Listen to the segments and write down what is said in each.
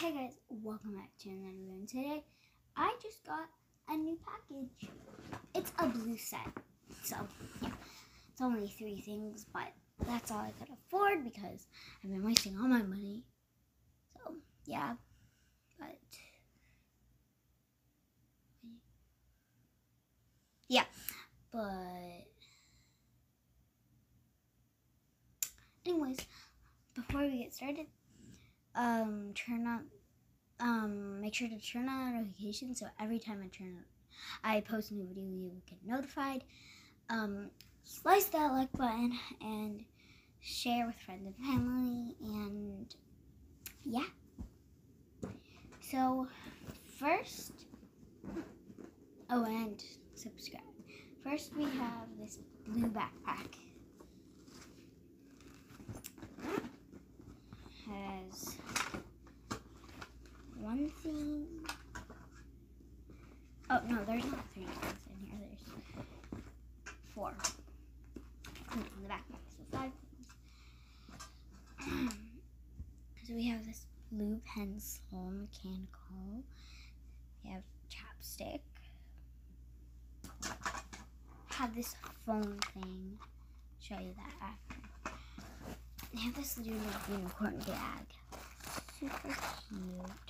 Hey guys, welcome back to another. And today, I just got a new package. It's a blue set. So, yeah. It's only three things, but that's all I could afford because I've been wasting all my money. So, yeah. But, yeah. But, anyways, before we get started, um, turn on, um, make sure to turn on notifications so every time I turn I post a new video, you get notified. Um, slice that like button and share with friends and family, and yeah. So, first, oh, and subscribe. First, we have this blue backpack. has one Oh no, there's not three things in here. There's four. In the backpack, so five things. so we have this blue pencil, mechanical. We have chapstick. Have this phone thing. Show you that after. They have this little unicorn bag. Super cute.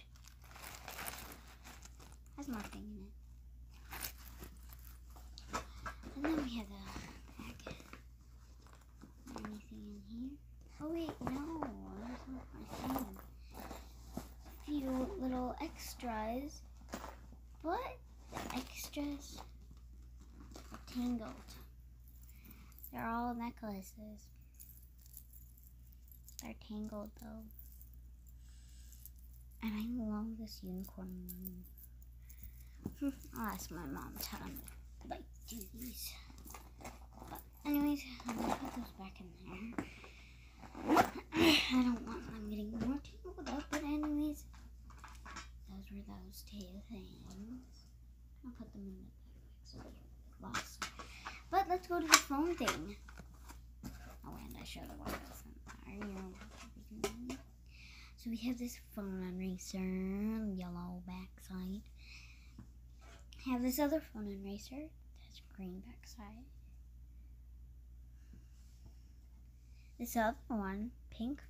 Nothing in it. And then we have the bag. Anything in here? Oh wait, no. There's not. A few little extras. But the extras are tangled. They're all necklaces. They're tangled though. And I love this unicorn one. Oh, I'll ask my mom to like do these. But anyways, I'm gonna put those back in there. I don't want them getting more tangled up, but anyways, those were those two things. I'll put them in the lost. But let's go to the phone thing. Oh, and I should have one so we have this phone eraser, yellow backside. I have this other phone eraser that's green backside. This other one, pink.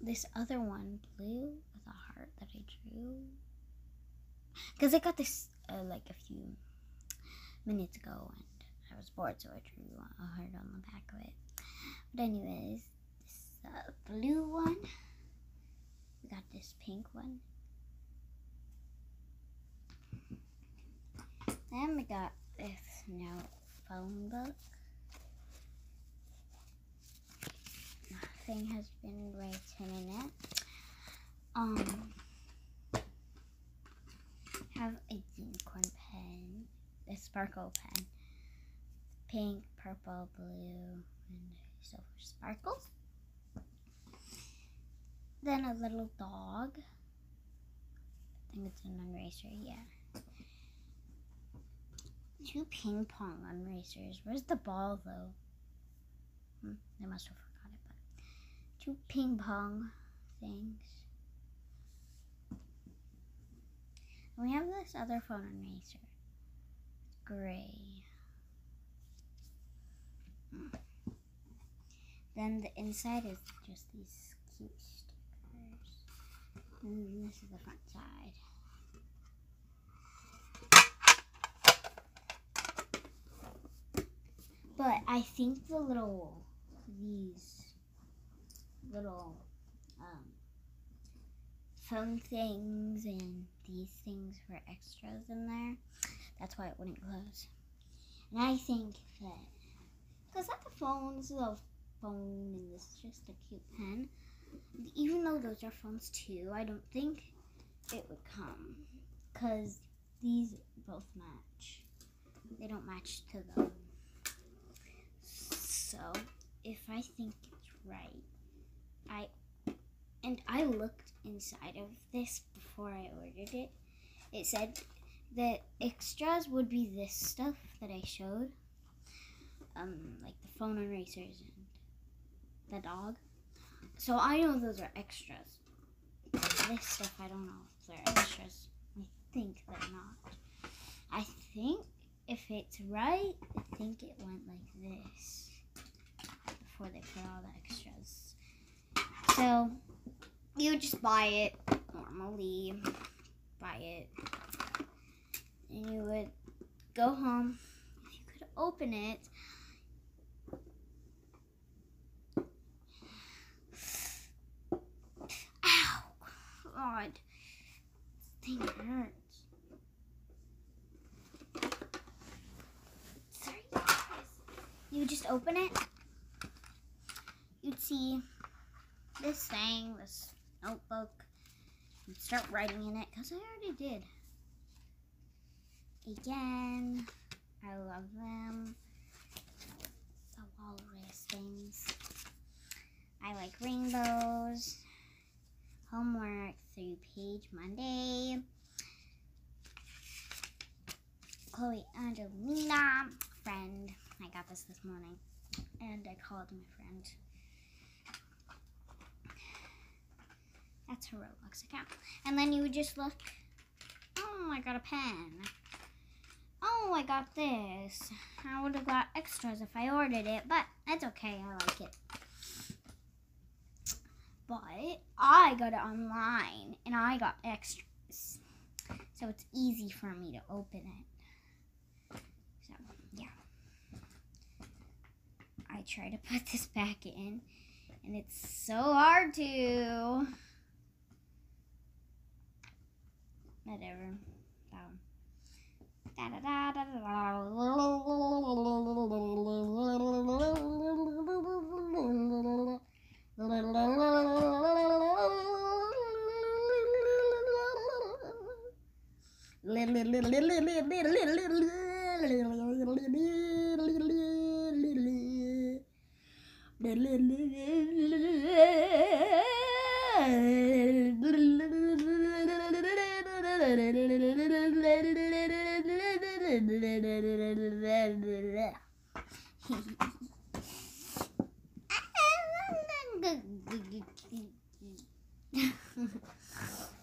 This other one, blue, with a heart that I drew. Because I got this uh, like a few minutes ago and I was bored, so I drew a heart on the back of it. But anyways, this uh, blue one. We got this pink one. Then we got this note phone book. Nothing has been written in it. Um, have a unicorn pen, a sparkle pen pink, purple, blue, and silver sparkles. Then a little dog. I think it's an eraser, yeah. Two ping pong erasers. Where's the ball though? Hmm, they must have forgot it, but two ping pong things. And we have this other phone eraser. It's gray. Then the inside is just these cute. And this is the front side. But I think the little, these little um, phone things and these things were extras in there. That's why it wouldn't close. And I think that because that's a phone. This is a phone, and this is just a cute pen. Even though those are phones too, I don't think it would come. Because these both match. They don't match to them. So, if I think it's right, I and I looked inside of this before I ordered it. It said that extras would be this stuff that I showed um, like the phone erasers and the dog. So I know those are extras. This stuff, I don't know if they're extras. I think they're not. I think if it's right, I think it went like this before they put all the extras. So you would just buy it normally, buy it, and you would go home. If you could open it, thing hurts. Sorry. You just open it. You'd see this thing, this notebook, and start writing in it because I already did. Again, I love them. The walrus things. I like rainbows. Homework through page Monday. Chloe Angelina, friend. I got this this morning, and I called my friend. That's her Roblox account. And then you would just look. Oh, I got a pen. Oh, I got this. I would have got extras if I ordered it, but that's okay. I like it. But I got it online and I got extras. So it's easy for me to open it. So, yeah. I try to put this back in and it's so hard to. Whatever. Um, da da da da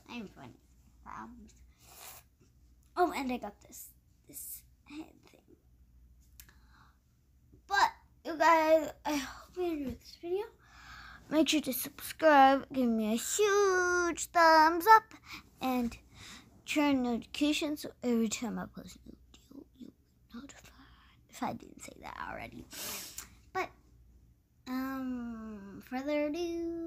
I'm funny. Wow. Oh, and I got this head thing. But you guys, I hope you enjoyed this video. Make sure to subscribe, give me a huge thumbs up, and turn notifications so every time I post a new video, be notified. If I didn't say that already. But, um, further ado,